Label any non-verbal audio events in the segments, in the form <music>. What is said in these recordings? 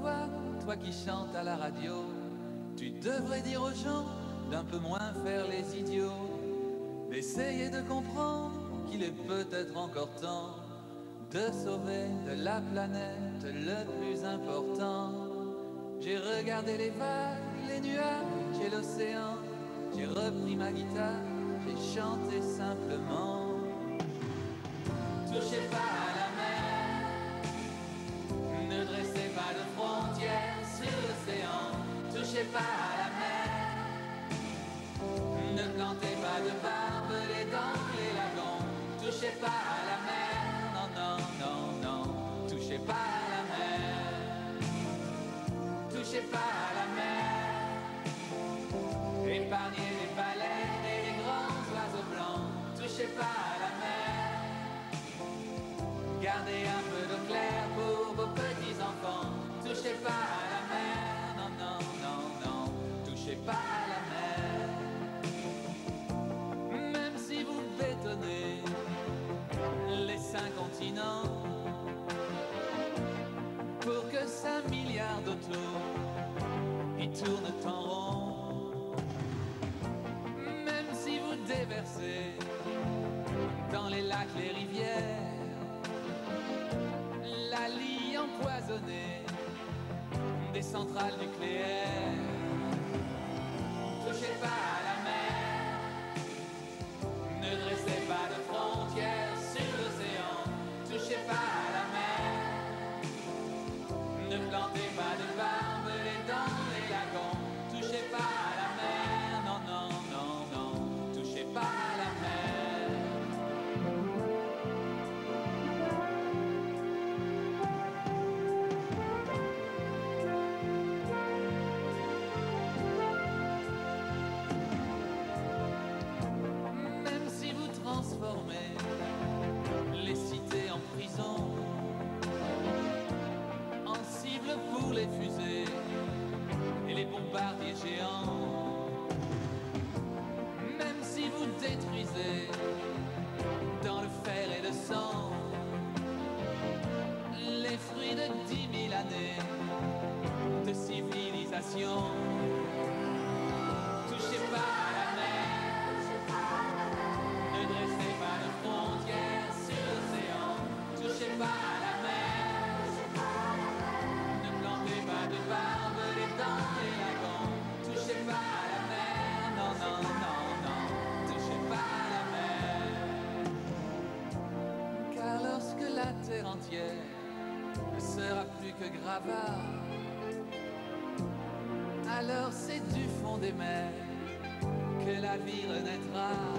toi, toi qui chantes à la radio, tu devrais dire aux gens d'un peu moins faire les idiots, d'essayer de comprendre qu'il est peut-être encore temps de sauver de la planète le plus important. J'ai regardé les vagues, les nuages et l'océan, j'ai repris ma guitare, j'ai chanté simplement. Touchez pas ne sera plus que gravat. Alors c'est du fond des mers que la vie renaîtra.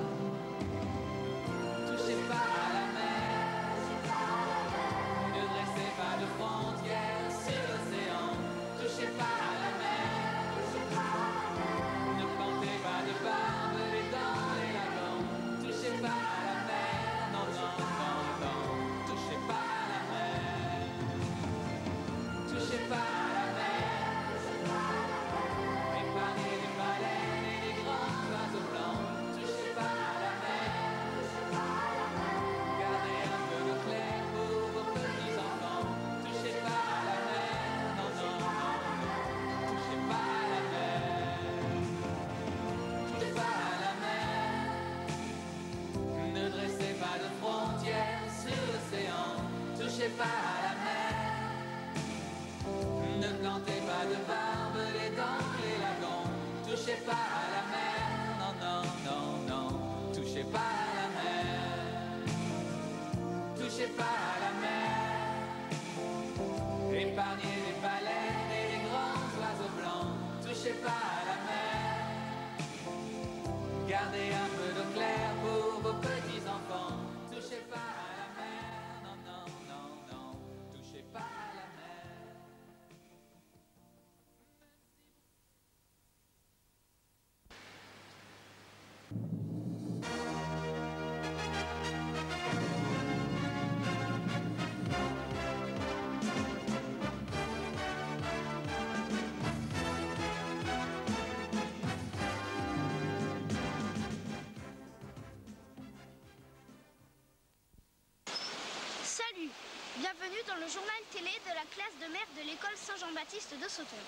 Saint-Jean-Baptiste de Sauton.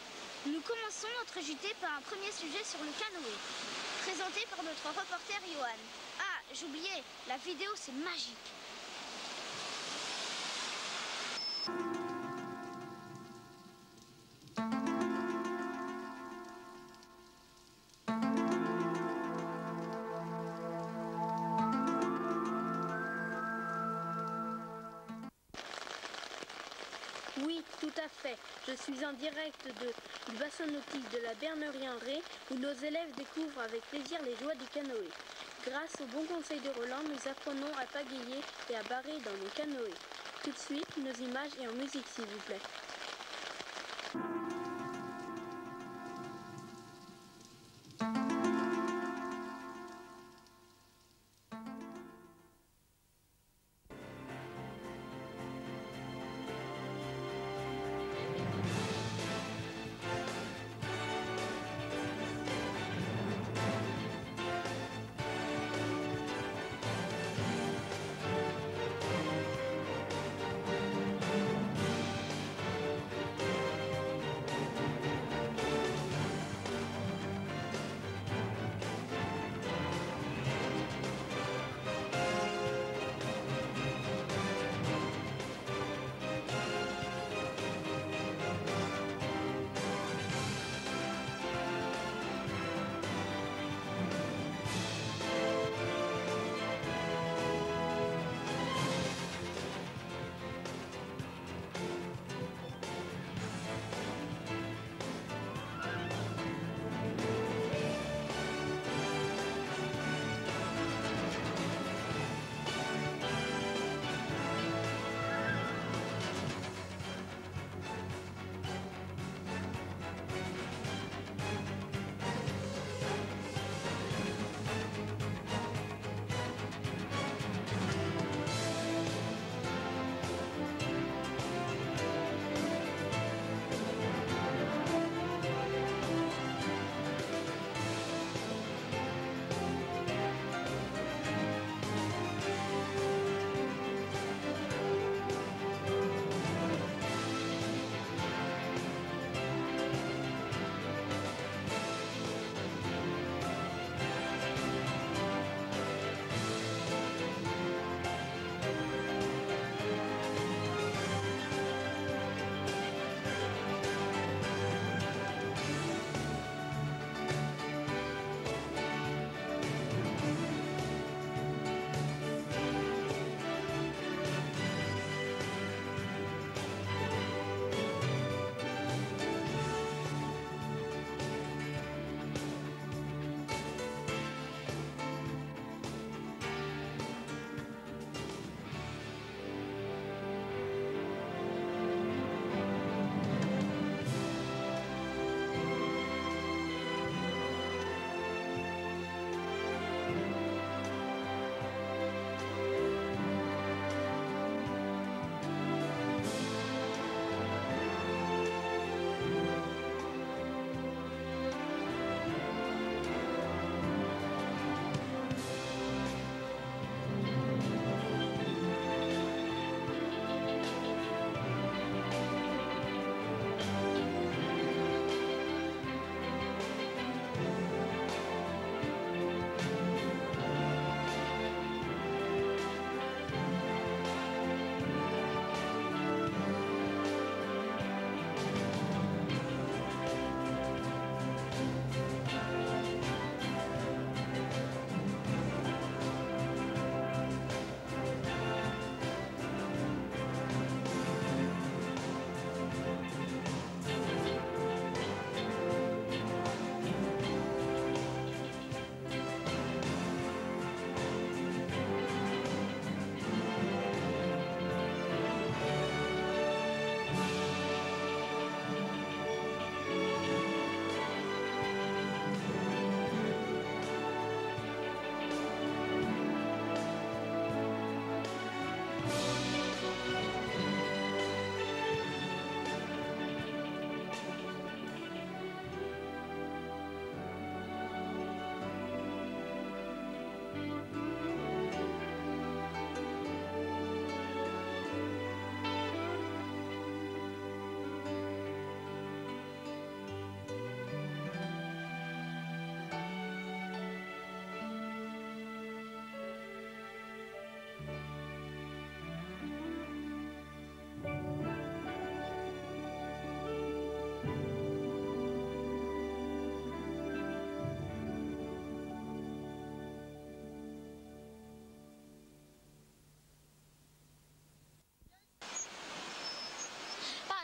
Nous commençons notre JT par un premier sujet sur le canoë, présenté par notre reporter Johan. Ah, j'oubliais, la vidéo c'est magique. Oui, tout à fait. Je suis en direct de, du bassin nautique de la Bernerie-en-Ré où nos élèves découvrent avec plaisir les joies du canoë. Grâce au bon conseil de Roland, nous apprenons à pagayer et à barrer dans nos canoës. Tout de suite, nos images et en musique, s'il vous plaît.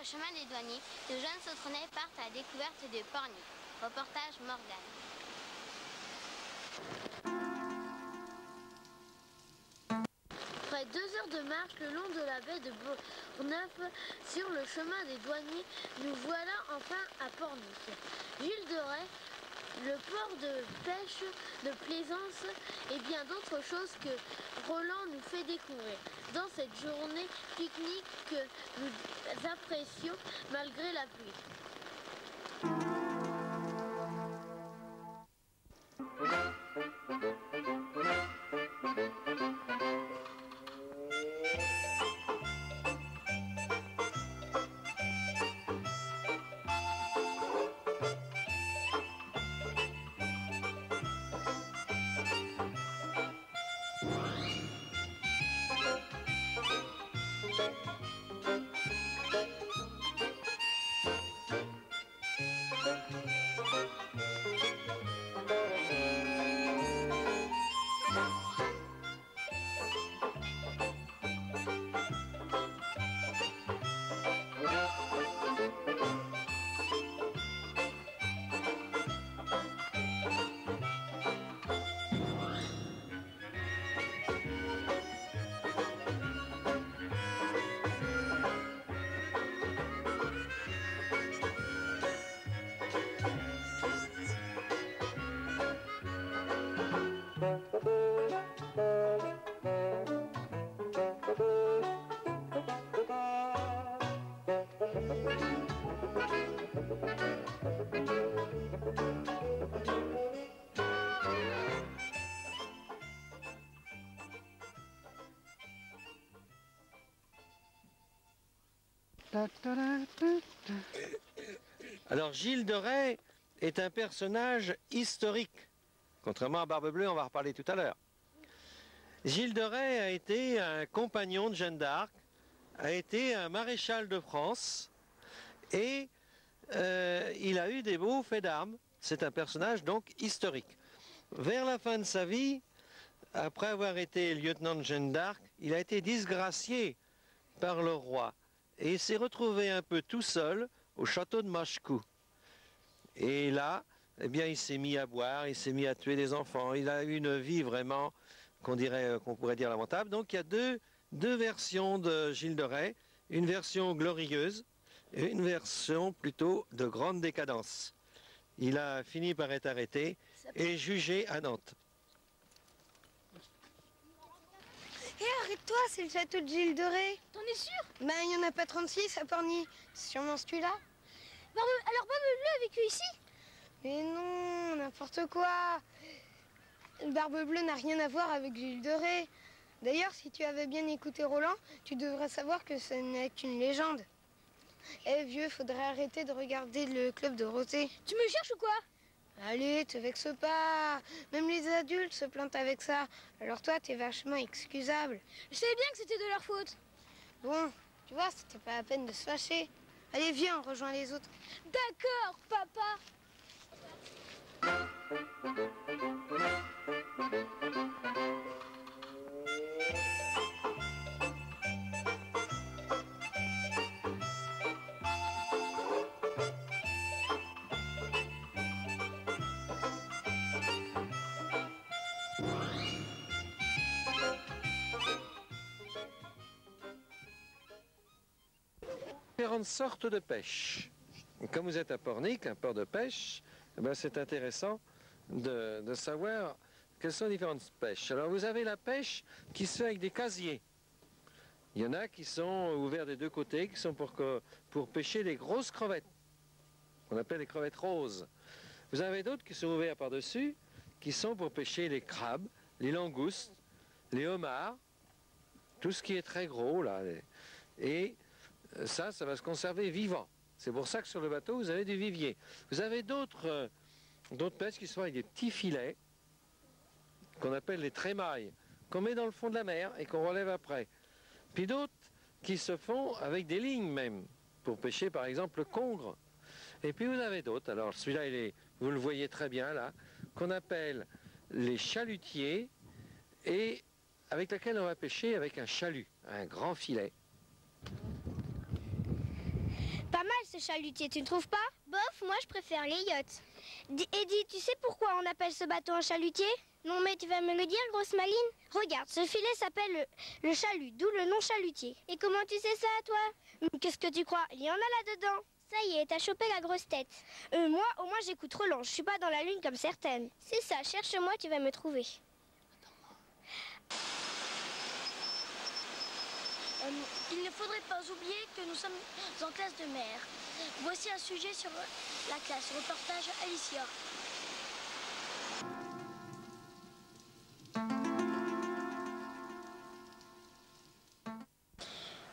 Chemin des douaniers, de jeunes sautronais partent à la découverte de Porny. Reportage Morgane. Après deux heures de marche le long de la baie de Bourneuf, sur le chemin des douaniers, nous voilà enfin à Pornic. Gilles de Rais, le port de pêche, de plaisance et bien d'autres choses que Roland nous fait découvrir dans cette journée pique-nique que nous apprécions malgré la pluie. Alors Gilles de Rais est un personnage historique. Contrairement à Barbe Bleue, on va reparler tout à l'heure. Gilles de Rais a été un compagnon de Jeanne d'Arc, a été un maréchal de France et euh, il a eu des beaux faits d'armes. C'est un personnage donc historique. Vers la fin de sa vie, après avoir été lieutenant de Jeanne d'Arc, il a été disgracié par le roi et il s'est retrouvé un peu tout seul au château de Machecou. Et là, eh bien, il s'est mis à boire, il s'est mis à tuer des enfants. Il a eu une vie vraiment qu'on dirait, euh, qu'on pourrait dire lamentable. Donc, il y a deux, deux versions de Gilles de Rais. Une version glorieuse et une version plutôt de grande décadence. Il a fini par être arrêté et jugé à Nantes. Hé, arrête-toi, c'est le château de Gilles de Ré. T'en es sûr? Ben, il n'y en a pas 36 à Porny. C'est sûrement celui-là. Barbe... Alors Barbe Bleue a vécu ici Mais non, n'importe quoi. Barbe Bleue n'a rien à voir avec Gilles de Ré. D'ailleurs, si tu avais bien écouté Roland, tu devrais savoir que ce n'est qu'une légende. Eh vieux, faudrait arrêter de regarder le club de Roté. Tu me cherches ou quoi? Allez, te vexe pas. Même les adultes se plantent avec ça. Alors toi, t'es vachement excusable. Je savais bien que c'était de leur faute. Bon, tu vois, c'était pas la peine de se fâcher. Allez, viens, on rejoint les autres. D'accord, papa. Différentes sortes de pêche. Comme vous êtes à Pornic, un port de pêche, eh ben, c'est intéressant de, savoir quelles sont les différentes pêches. Alors vous avez la pêche qui se fait avec des casiers. Il y en a qui sont ouverts des deux côtés, qui sont pour, que- pour pêcher les grosses crevettes, qu'on appelle les crevettes roses. Vous avez d'autres qui sont ouverts par-dessus, qui sont pour pêcher les crabes, les langoustes, les homards, tout ce qui est très gros là. Et ça, ça va se conserver vivant. C'est pour ça que sur le bateau, vous avez du vivier. Vous avez d'autres euh, d'autres pêches qui sont avec des petits filets, qu'on appelle les trémailles, qu'on met dans le fond de la mer et qu'on relève après. Puis d'autres qui se font avec des lignes même, pour pêcher par exemple le congre. Et puis vous avez d'autres, alors celui-là, il est, vous le voyez très bien là, qu'on appelle les chalutiers et avec lequel on va pêcher avec un chalut, un grand filet. Pas mal ce chalutier, tu ne trouves pas? Bof, moi je préfère les yachts. Eddie, tu sais pourquoi on appelle ce bateau un chalutier? Non mais tu vas me le dire, grosse maline Regarde, ce filet s'appelle le, le chalut, d'où le nom chalutier. Et comment tu sais ça, toi? Hum, Qu'est-ce que tu crois? Il y en a là-dedans. Ça y est, t'as chopé la grosse tête. Euh, moi, au moins j'écoute Roland, je suis pas dans la lune comme certaines. C'est ça, cherche-moi, tu vas me trouver. Il ne faudrait pas oublier que nous sommes en classe de mer. Voici un sujet sur la classe. Reportage Alicia.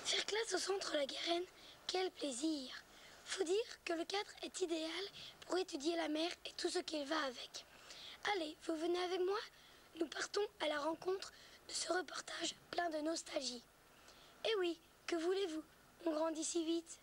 Faire classe au centre La Garenne, quel plaisir Faut dire que le cadre est idéal pour étudier la mer et tout ce qui va avec. Allez, vous venez avec moi? Nous partons à la rencontre de ce reportage plein de nostalgie. Eh oui, que voulez-vous? On grandit si vite.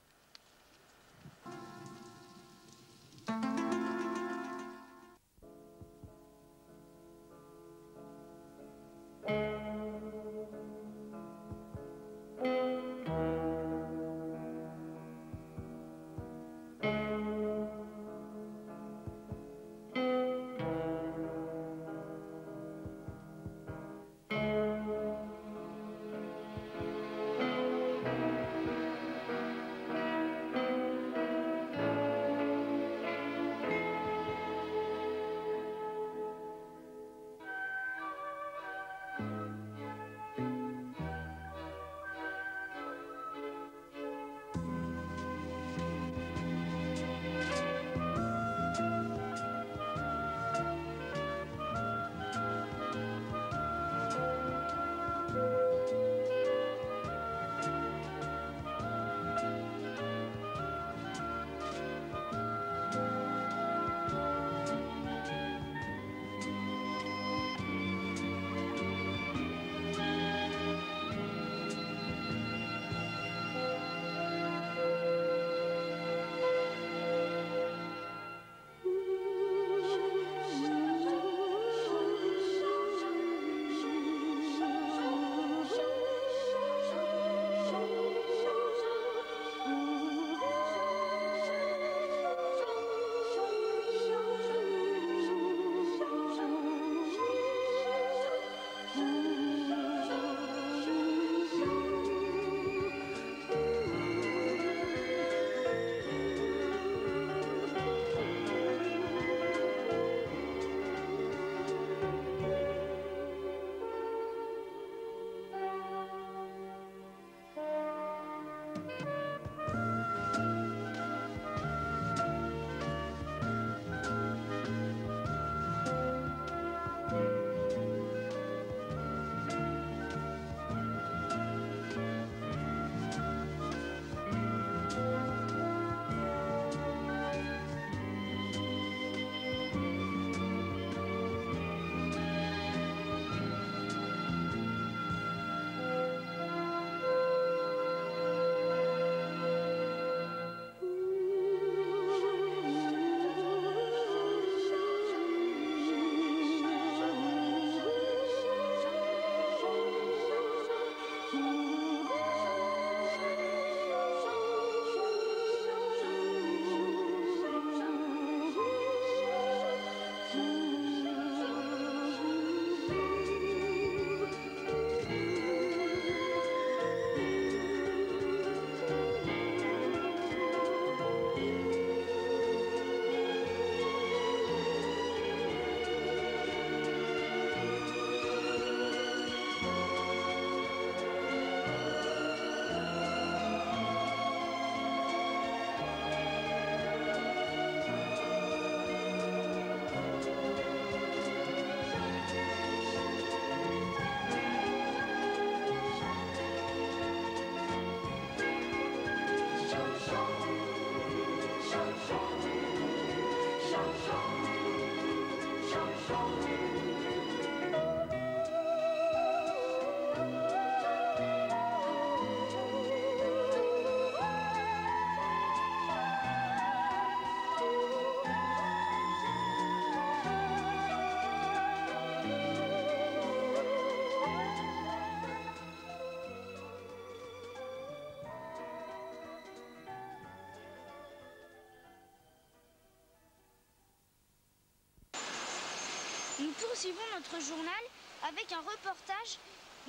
Nous poursuivons notre journal avec un reportage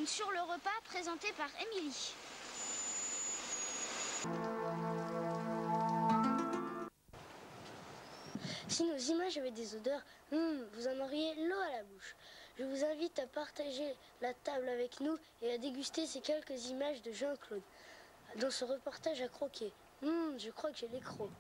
sur le repas présenté par Émilie. Si nos images avaient des odeurs, hmm, vous en auriez l'eau à la bouche. Je vous invite à partager la table avec nous et à déguster ces quelques images de Jean-Claude. Dans ce reportage à croquer. Hmm, je crois que j'ai les crocs.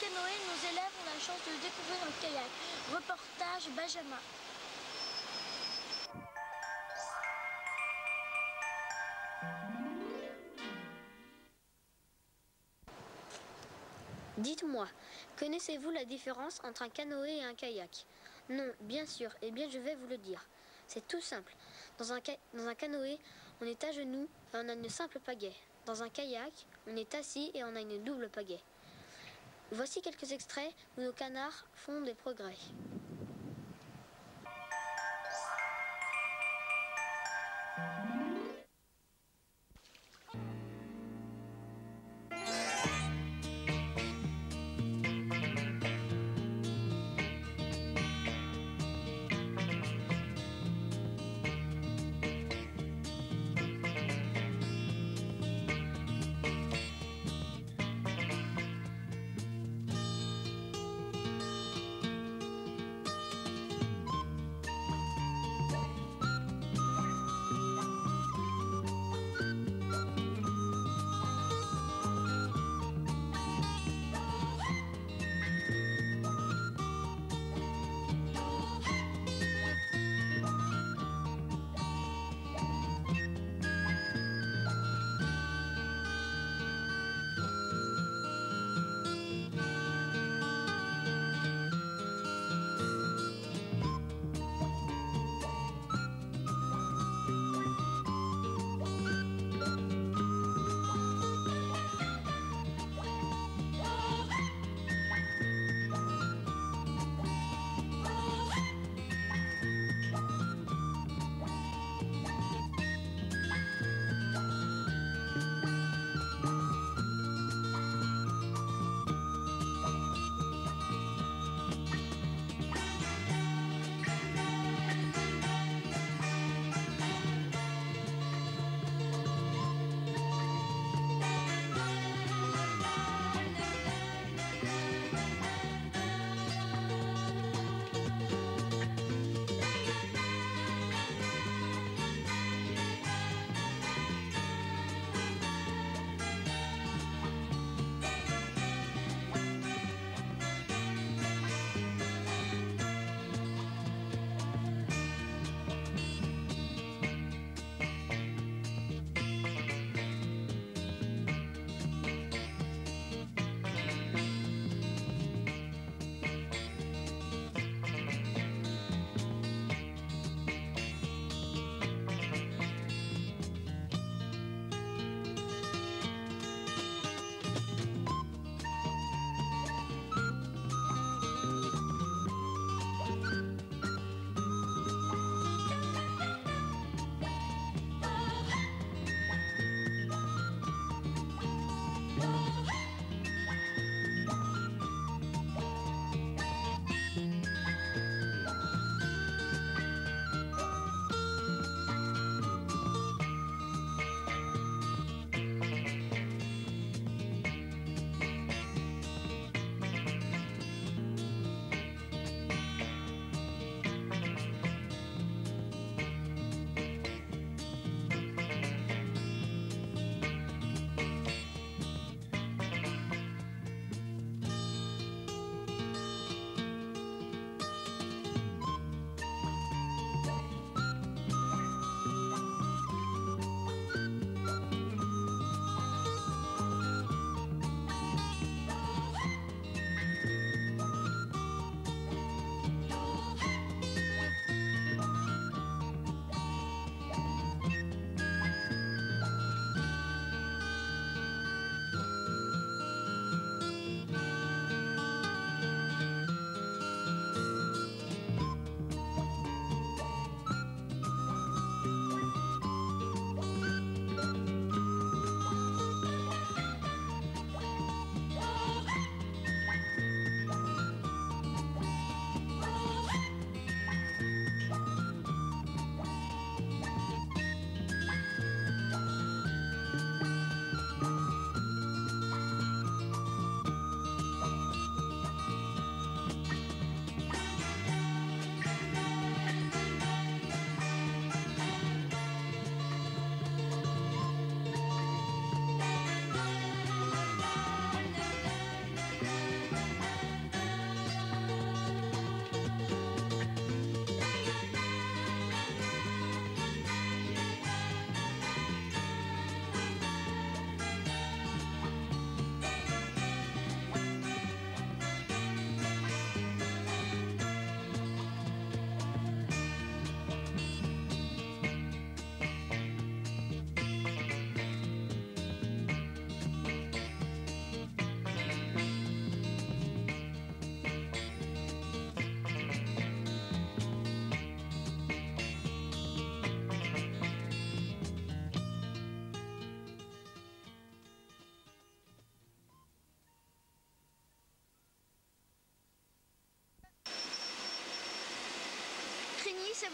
Canoë, nos élèves ont la chance de découvrir le kayak. Reportage Benjamin. Dites-moi, connaissez-vous la différence entre un canoë et un kayak? Non, bien sûr, et bien je vais vous le dire. C'est tout simple. Dans un canoë, on est à genoux et on a une simple pagaie. Dans un kayak, on est assis et on a une double pagaie. Voici quelques extraits où nos canards font des progrès.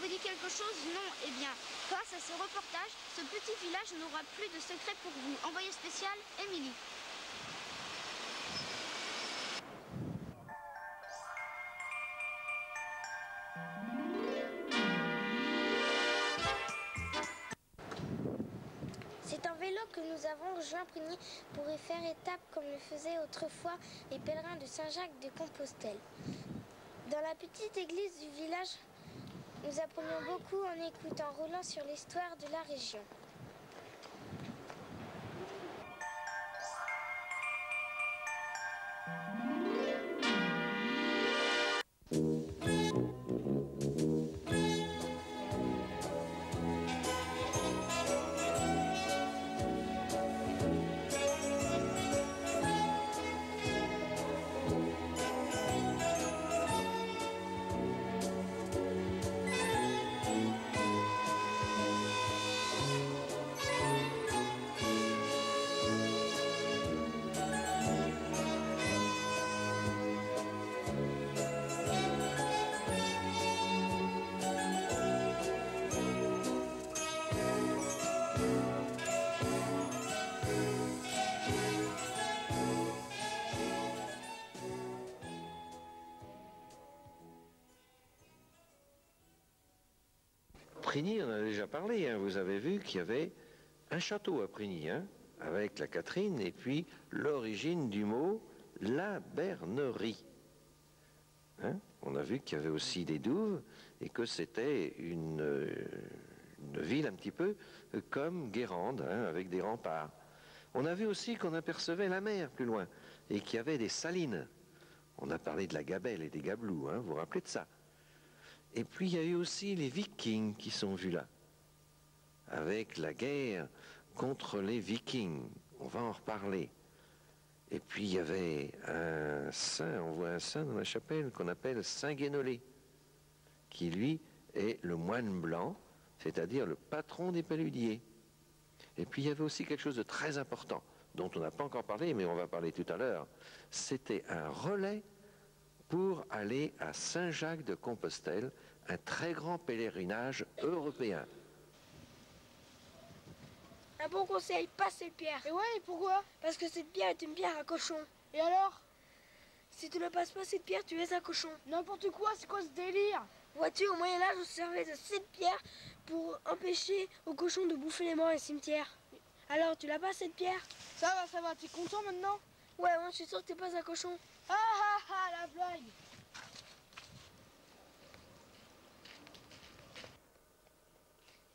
Vous dit quelque chose Non. Eh bien, grâce à ce reportage, ce petit village n'aura plus de secret pour vous. Envoyé spécial, Émilie. C'est un vélo que nous avons rejoint pour y faire étape comme le faisaient autrefois les pèlerins de Saint-Jacques de Compostelle. Dans la petite église du village, nous apprenions beaucoup en écoutant Roland sur l'histoire de la région. Prigny, on a déjà parlé. hein. Vous avez vu qu'il y avait un château à Prigny, hein, avec la Catherine, et puis l'origine du mot la bernerie. Hein. on a vu qu'il y avait aussi des douves et que c'était une, ville un petit peu comme Guérande, avec des remparts. On a vu aussi qu'on apercevait la mer plus loin et qu'il y avait des salines. On a parlé de la Gabelle et des Gabelous, hein, vous vous rappelez de ça? Et puis il y a eu aussi les Vikings qui sont vus là, avec la guerre contre les Vikings. On va en reparler. Et puis il y avait un saint, on voit un saint dans la chapelle qu'on appelle Saint Guénolé, qui lui est le moine blanc, c'est-à-dire le patron des paludiers. Et puis il y avait aussi quelque chose de très important, dont on n'a pas encore parlé, mais on va parler tout à l'heure. C'était un relais pour aller à Saint-Jacques de Compostelle, un très grand pèlerinage européen. Un bon conseil, passe cette pierre. Et ouais, pourquoi? Parce que cette pierre est une pierre à cochon. Et alors? Si tu ne passes pas cette pierre, tu es un cochon. N'importe quoi, c'est quoi ce délire? Vois-tu, au Moyen-Âge, on se servait de cette pierre pour empêcher aux cochons de bouffer les morts et les cimetières. Alors, tu l'as pas cette pierre? Ça va, ça va, t'es content maintenant? Ouais, moi je suis sûr que t'es pas un cochon. Ah ah ah, la blague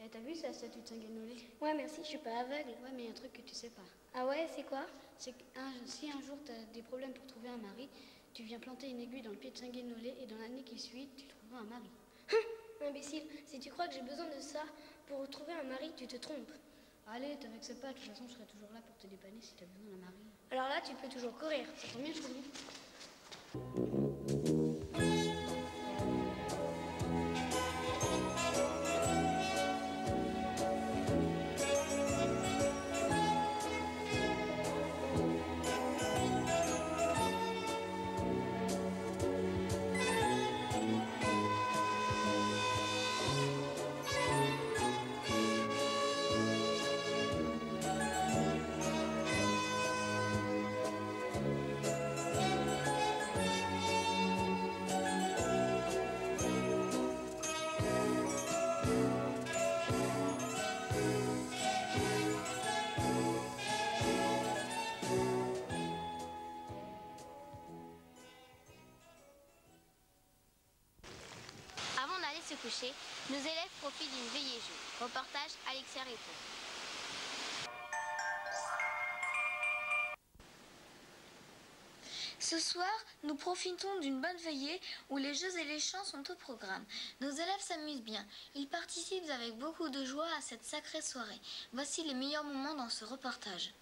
Eh, T'as vu sa statue de Ouais, merci, je suis pas aveugle. Ouais, mais il y a un truc que tu sais pas. Ah ouais, c'est quoi? C'est que un- si un jour tu as des problèmes pour trouver un mari, tu viens planter une aiguille dans le pied de Saint-Guénolé et dans l'année qui suit, tu trouveras un mari. <laughs> Imbécile, si tu crois que j'ai besoin de ça pour trouver un mari, tu te trompes. Allez, t'avexes pas, de toute façon, je serai toujours là pour te dépanner si t'as besoin d'un mari. Alors là, tu peux toujours courir. Ça tombe bien, je te dis. Nos élèves profitent d'une veillée jeu. Reportage Alexia Répond. Ce soir, nous profitons d'une bonne veillée où les jeux et les chants sont au programme. Nos élèves s'amusent bien. Ils participent avec beaucoup de joie à cette sacrée soirée. Voici les meilleurs moments dans ce reportage.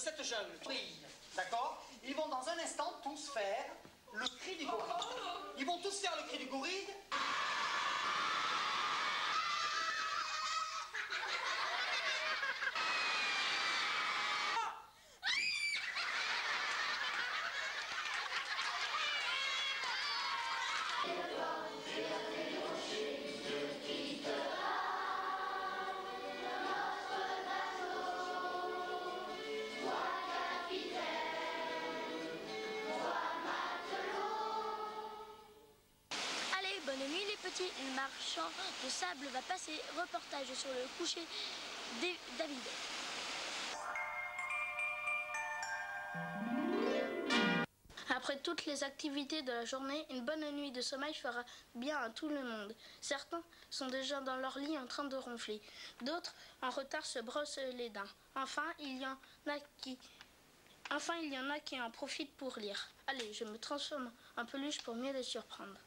Cette jungle. D'accord? Ils vont dans un instant tous faire le cri du gorille. Ils vont tous faire le cri du gorille. Reportage sur le coucher David. Après toutes les activités de la journée, une bonne nuit de sommeil fera bien à tout le monde. Certains sont déjà dans leur lit en train de ronfler. D'autres, en retard, se brossent les dents. Enfin, il y en a qui Enfin, il y en a qui en profitent pour lire. Allez, je me transforme en peluche pour mieux les surprendre.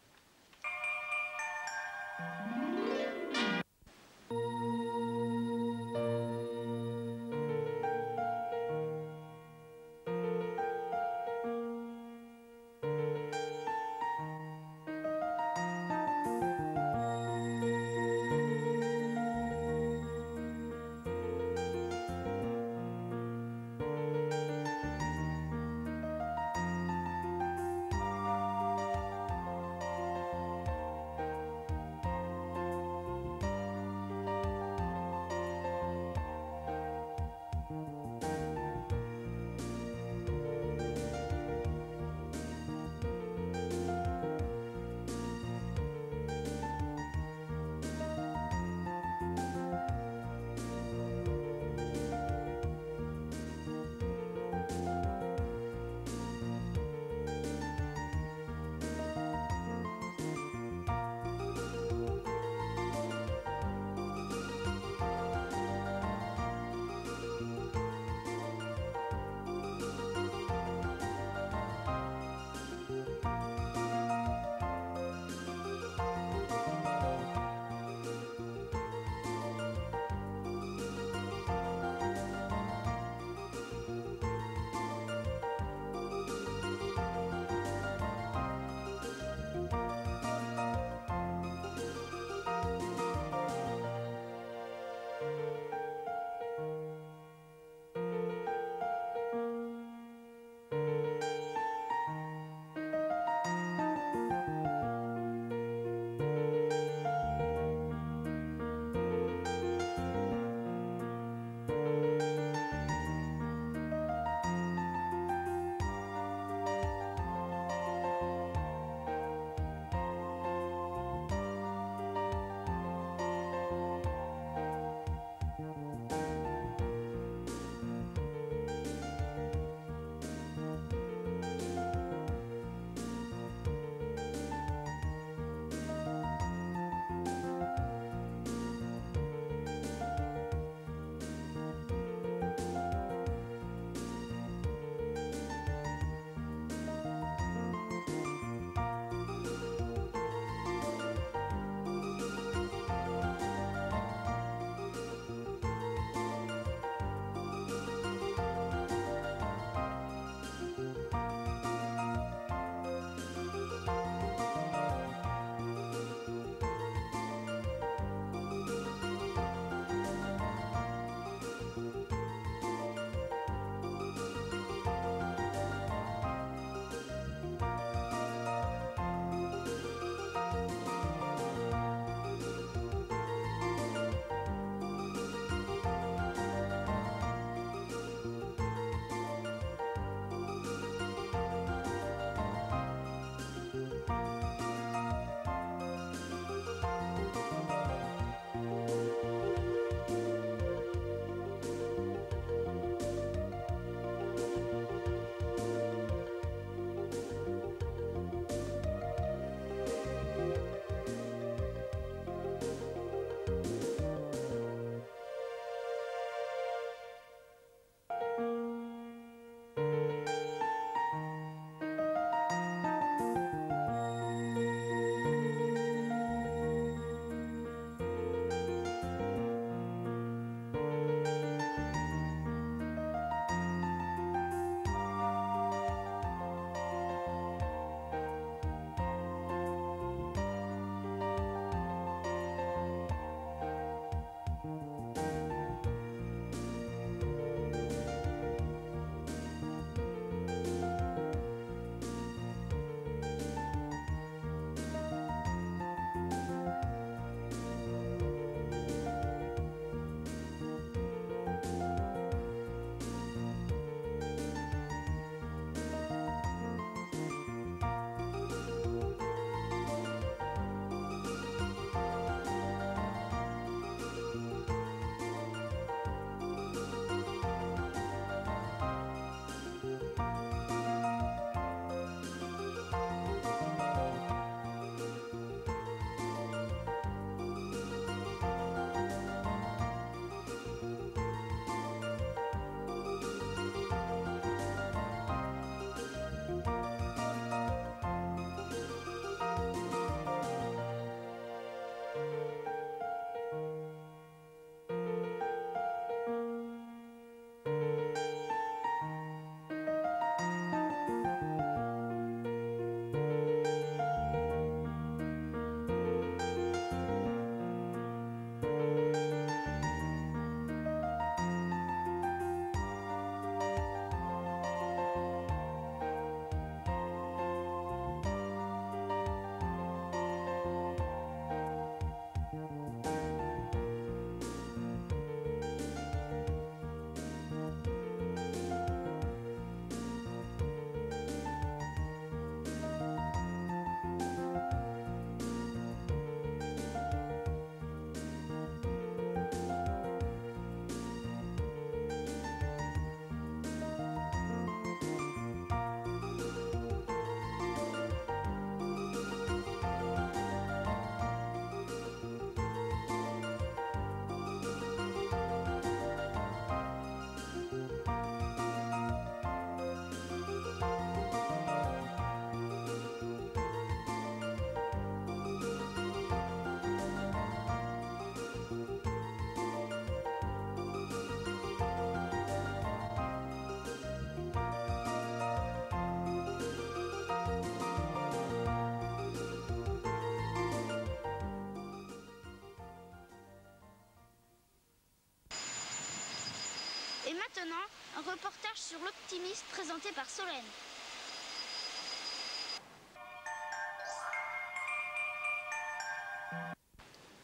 Maintenant, un reportage sur l'optimiste présenté par Solène.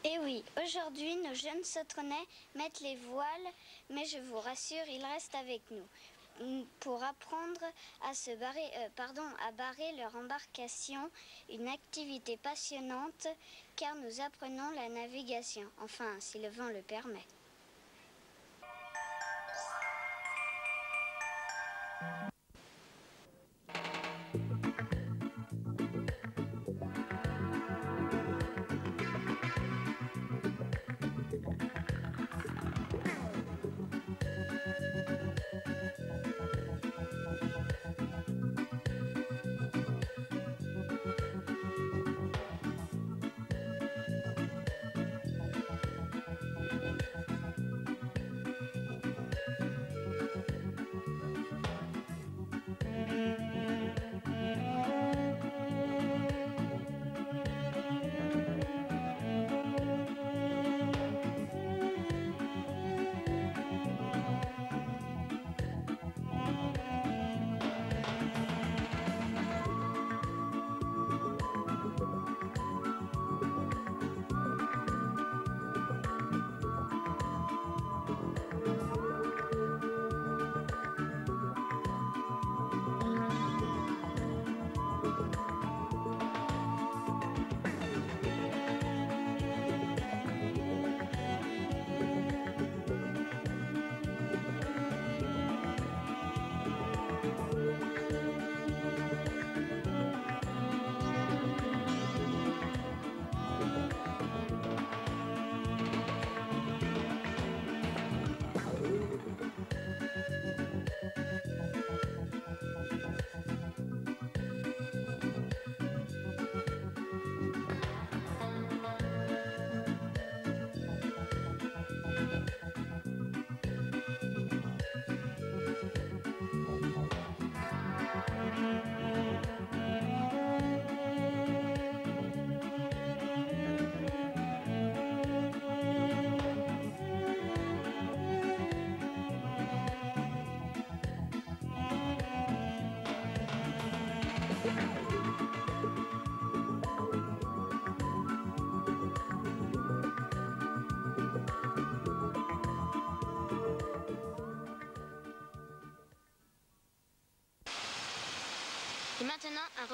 Eh oui, aujourd'hui, nos jeunes sautrenais mettent les voiles, mais je vous rassure, ils restent avec nous pour apprendre à se euh, pardon, à barrer leur embarcation, une activité passionnante car nous apprenons la navigation, enfin si le vent le permet.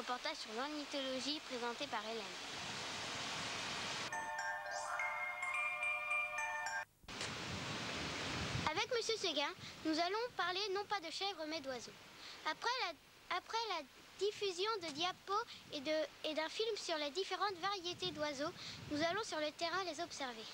Reportage sur l'ornithologie présenté par Hélène. Avec Monsieur Séguin, nous allons parler non pas de chèvres mais d'oiseaux. Après la, après la diffusion de diapos et, et d'un film sur les différentes variétés d'oiseaux, nous allons sur le terrain les observer.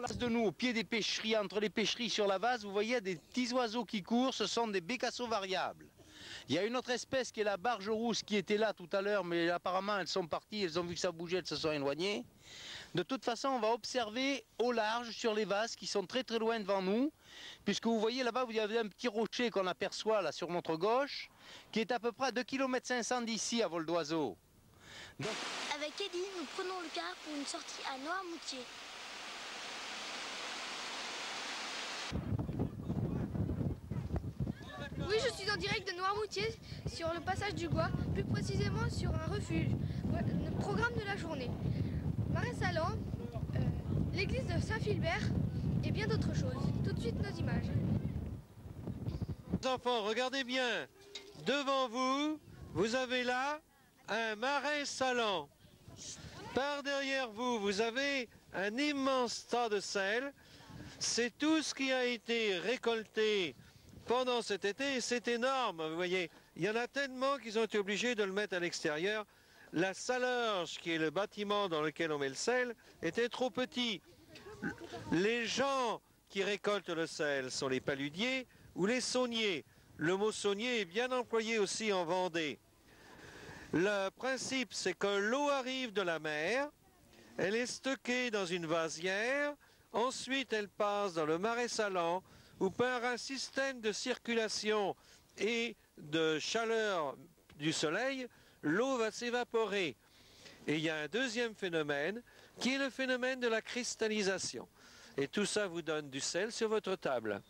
De nous, au pied des pêcheries, entre les pêcheries sur la vase, vous voyez des petits oiseaux qui courent, ce sont des bécassos variables. Il y a une autre espèce qui est la barge rousse qui était là tout à l'heure, mais apparemment elles sont parties, elles ont vu que ça bougeait, elles se sont éloignées. De toute façon, on va observer au large sur les vases qui sont très très loin devant nous, puisque vous voyez là-bas, vous avez un petit rocher qu'on aperçoit là sur notre gauche, qui est à peu près à 2 km 500 d'ici à vol d'oiseau. Avec Eddie, nous prenons le car pour une sortie à Noirmoutier. Oui, je suis en direct de Noirmoutier sur le passage du Bois, plus précisément sur un refuge. Le programme de la journée. Marais Salan, euh, l'église de Saint-Philbert et bien d'autres choses. Tout de suite nos images. Enfants, regardez bien. Devant vous, vous avez là un marais salant. Par derrière vous, vous avez un immense tas de sel. C'est tout ce qui a été récolté pendant cet été c'est énorme. Vous voyez, il y en a tellement qu'ils ont été obligés de le mettre à l'extérieur. La salerge, qui est le bâtiment dans lequel on met le sel, était trop petit. Les gens qui récoltent le sel sont les paludiers ou les sauniers. Le mot saunier est bien employé aussi en Vendée. Le principe, c'est que l'eau arrive de la mer, elle est stockée dans une vasière, ensuite elle passe dans le marais salant, où par un système de circulation et de chaleur du soleil, l'eau va s'évaporer. Et il y a un deuxième phénomène, qui est le phénomène de la cristallisation. Et tout ça vous donne du sel sur votre table.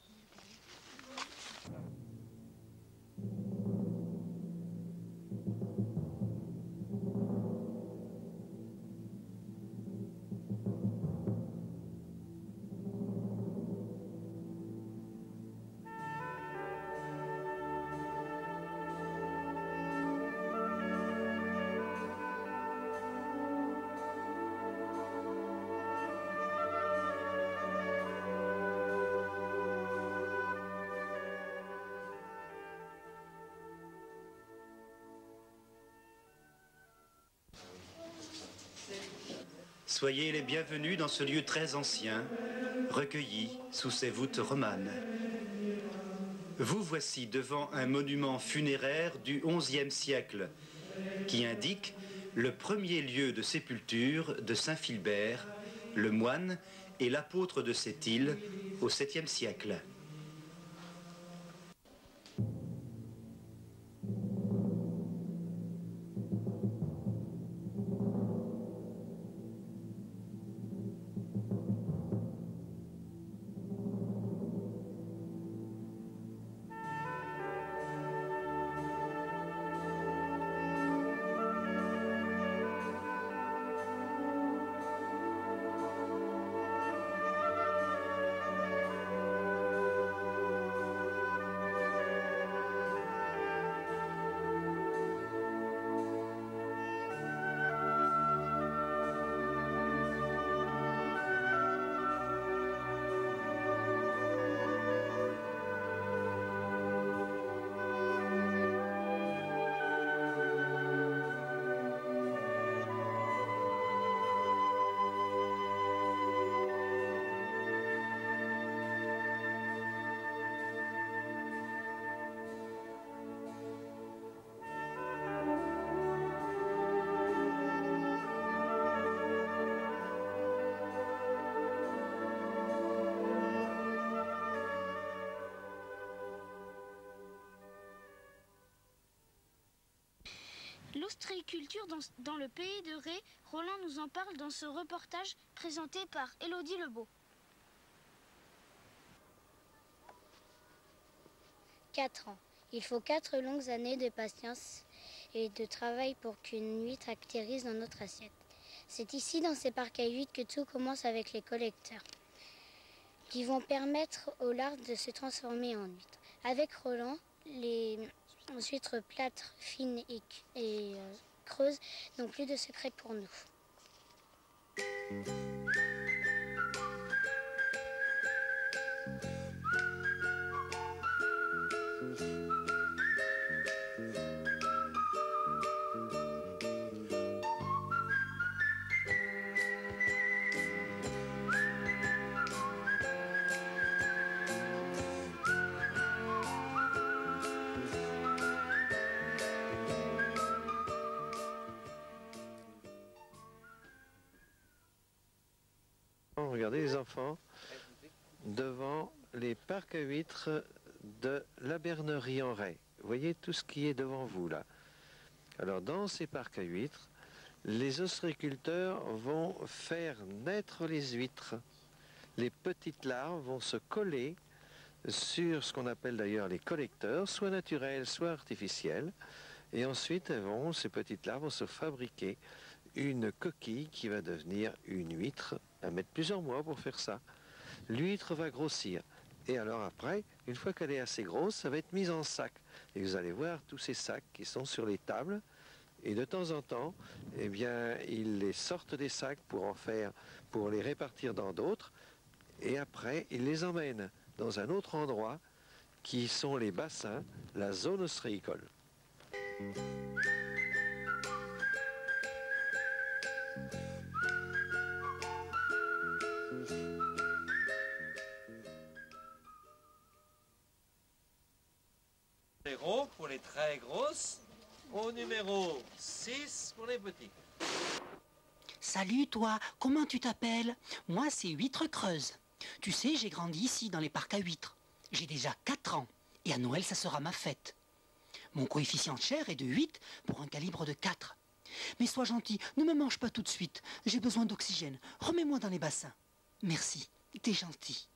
Soyez les bienvenus dans ce lieu très ancien, recueilli sous ces voûtes romanes. Vous voici devant un monument funéraire du XIe siècle qui indique le premier lieu de sépulture de Saint Philbert, le moine et l'apôtre de cette île au 7e siècle. L'ostréiculture dans, le pays de Ré, Roland nous en parle dans ce reportage présenté par Élodie Lebeau. 4 ans. Il faut quatre longues années de patience et de travail pour qu'une huître actérise dans notre assiette. C'est ici, dans ces parcs à huîtres, que tout commence avec les collecteurs, qui vont permettre aux larves de se transformer en huîtres. Avec Roland, les huîtres plâtres, fines et, euh, creuses n'ont plus de secret pour nous. Les enfants devant les parcs à huîtres de la Bernerie en Ray. Vous voyez tout ce qui est devant vous là. Alors dans ces parcs à huîtres, les ostréiculteurs vont faire naître les huîtres. Les petites larves vont se coller sur ce qu'on appelle d'ailleurs les collecteurs, soit naturels, soit artificiels. Et ensuite, elles vont, ces petites larves vont se fabriquer une coquille qui va devenir une huître. À mettre plusieurs mois pour faire ça. L'huître va grossir. Et alors après, une fois qu'elle est assez grosse, ça va être mise en sac. Et vous allez voir tous ces sacs qui sont sur les tables. Et de temps en temps, eh bien, ils les sortent des sacs pour en faire, pour les répartir dans d'autres. Et après, ils les emmènent dans un autre endroit qui sont les bassins, la zone ostréicole. Très au numéro 6 pour les petits. Salut toi, comment tu t'appelles? Moi c'est Huître Creuse. Tu sais, j'ai grandi ici dans les parcs à huîtres. J'ai déjà 4 ans et à Noël ça sera ma fête. Mon coefficient de chair est de 8 pour un calibre de 4. Mais sois gentil, ne me mange pas tout de suite. J'ai besoin d'oxygène. Remets-moi dans les bassins. Merci, t'es gentil.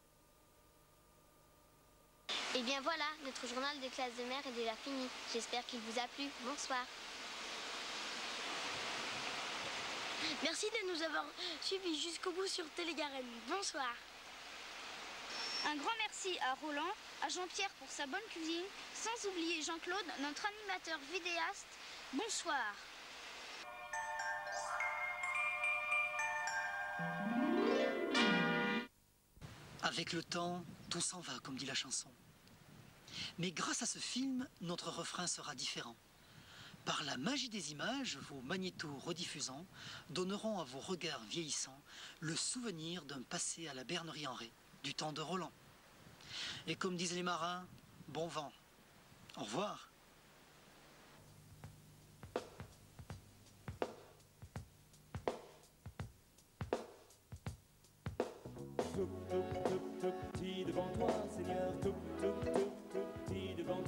Et bien voilà, notre journal des classes de mer est déjà fini. J'espère qu'il vous a plu. Bonsoir. Merci de nous avoir suivis jusqu'au bout sur Télégarenne. Bonsoir. Un grand merci à Roland, à Jean-Pierre pour sa bonne cuisine, sans oublier Jean-Claude, notre animateur vidéaste. Bonsoir. Avec le temps, tout s'en va, comme dit la chanson. Mais grâce à ce film, notre refrain sera différent. Par la magie des images, vos magnétos rediffusants donneront à vos regards vieillissants le souvenir d'un passé à la bernerie en ré, du temps de Roland. Et comme disent les marins, bon vent. Au revoir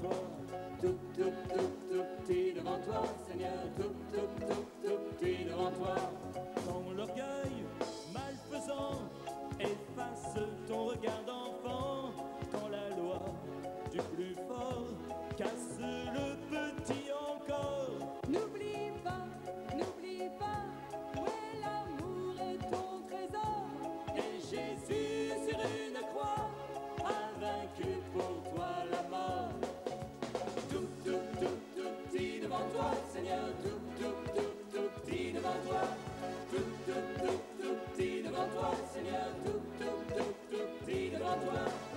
toi, tout, tout, tout, tout petit devant toi, Seigneur, tout, tout, tout, tout petit devant toi. Quand l'orgueil malfaisant efface ton regard d'enfant, quand la loi du plus Seigneur, tout, tout, tout, tout petit devant toi.